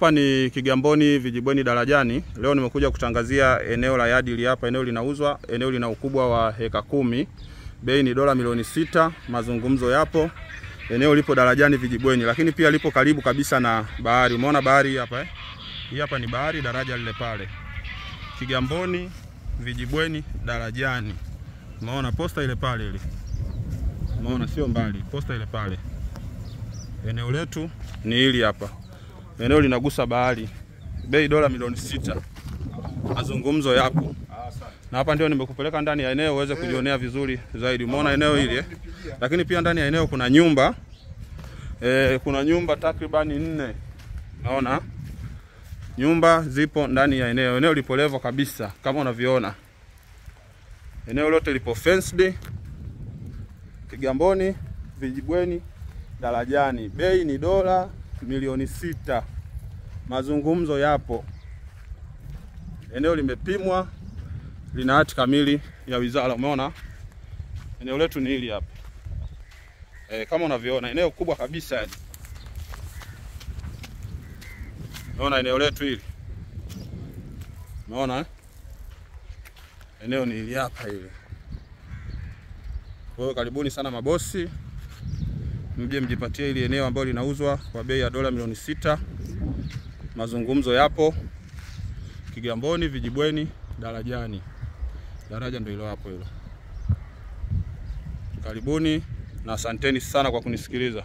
Hapa ni Kigamboni Vijibweni Darajani. Leo nimekuja kutangazia eneo la yadi hapa. Eneo linauzwa, eneo lina ukubwa wa heka kumi, bei ni dola milioni sita. Mazungumzo yapo. Eneo lipo Darajani Vijibweni, lakini pia lipo karibu kabisa na bahari. Umeona bahari hapa eh? Hii hapa ni bahari, daraja lile pale. Kigamboni Vijibweni Darajani. Umeona posta ile pale ile. Umeona sio mbali, posta ile pale. Eneo letu ni hili hapa. Eneo linagusa bahari, bei dola milioni sita. Mazungumzo yapo, na hapa ndio nimekupeleka ndani ya eneo uweze kujionea vizuri zaidi. Umeona eneo hili eh? Lakini pia ndani ya eneo kuna nyumba e, kuna nyumba takribani nne. Naona nyumba zipo ndani ya eneo. Eneo lipo levo kabisa kama unavyoona, eneo lote lipo fenced. Kigamboni Vijibweni Darajani, bei ni dola milioni sita. Mazungumzo yapo, eneo limepimwa, lina hati kamili ya wizara. Umeona eneo letu ni hili hapa e, kama unavyoona eneo kubwa kabisa yani. Umeona eneo letu hili, umeona eh? Eneo ni hili hapa hili. Kwa hiyo karibuni sana mabosi mje mjipatie ili eneo ambalo linauzwa kwa bei ya dola milioni sita. Mazungumzo yapo Kigamboni Vijibweni Darajani, daraja ndio hilo hapo hilo. Karibuni na asanteni sana kwa kunisikiliza.